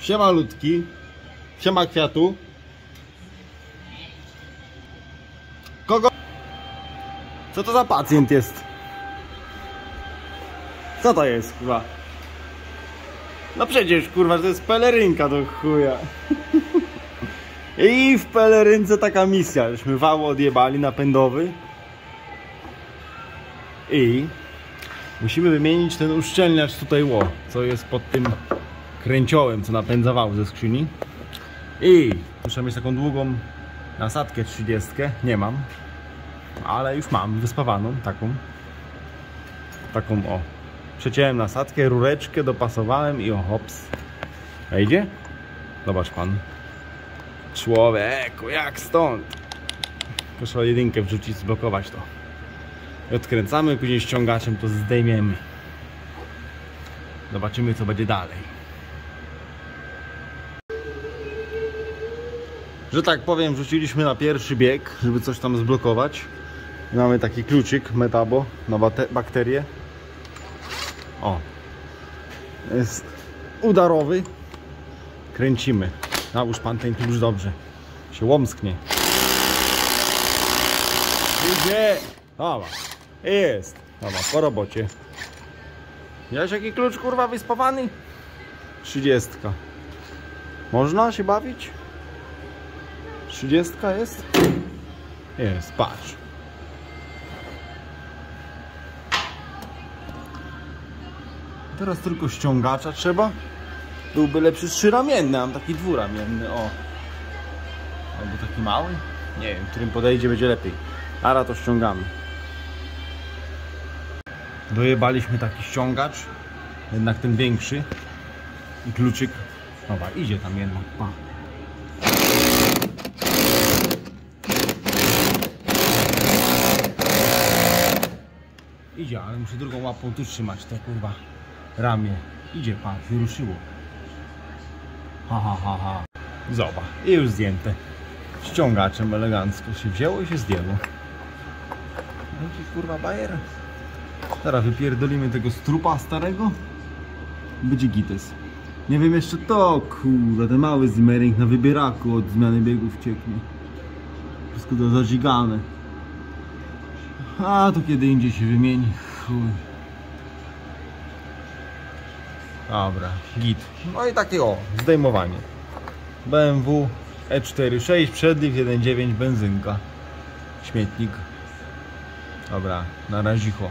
Siema ludki. Siema kwiatu. Kogo? Co to za pacjent jest? Co to jest kurwa? No przecież kurwa, to jest pelerynka do chuja. I w pelerynce taka misja, żeśmy wał odjebali napędowy. I musimy wymienić ten uszczelniacz tutaj ło, co jest pod tym kręciołem, co napędza wał ze skrzyni. I muszę mieć taką długą nasadkę 30. Nie mam, ale już mam wyspawaną taką. Taką o. Przeciąłem nasadkę, rureczkę dopasowałem i o hops. Wejdzie? Zobacz pan. Człowieku, jak stąd? Proszę jedynkę wrzucić, zblokować to. I odkręcamy, później ściągaczem to zdejmiemy. Zobaczymy co będzie dalej. Że tak powiem, wrzuciliśmy na pierwszy bieg, żeby coś tam zblokować. Mamy taki kluczyk metabo na bakterie. O. Jest udarowy. Kręcimy. Nałóż pan ten klucz dobrze. Się łomsknie. Idzie. Dobra. Jest. Dobra, po robocie. Widziałeś jaki klucz kurwa wyspawany? 30. Można się bawić? 30 jest? Jest, patrz. Teraz tylko ściągacza trzeba. Byłby lepszy trzyramienny, mam taki dwuramienny, o. Albo taki mały? Nie wiem, którym podejdzie będzie lepiej. Ara to ściągamy. Dojebaliśmy taki ściągacz, jednak ten większy. I kluczyk. Dobra, idzie tam jednak. Pa. Idzie, ale muszę drugą łapą tu trzymać te kurwa ramię. Idzie pan, wyruszyło. Ha ha ha ha. Zobacz, i już zdjęte. Ściągaczem elegancko się wzięło i się zdjęło. No ci kurwa bajer. Teraz wypierdolimy tego strupa starego. Będzie gites. Nie wiem jeszcze to, kurwa, ten mały zimmering na wybieraku od zmiany biegów cieknie. Wszystko to zazigane. A to kiedy indziej się wymieni. Chuj. Dobra, git. No i takie o, zdejmowanie. BMW E46, przedliw 1.9, benzynka. Śmietnik. Dobra, na razicho.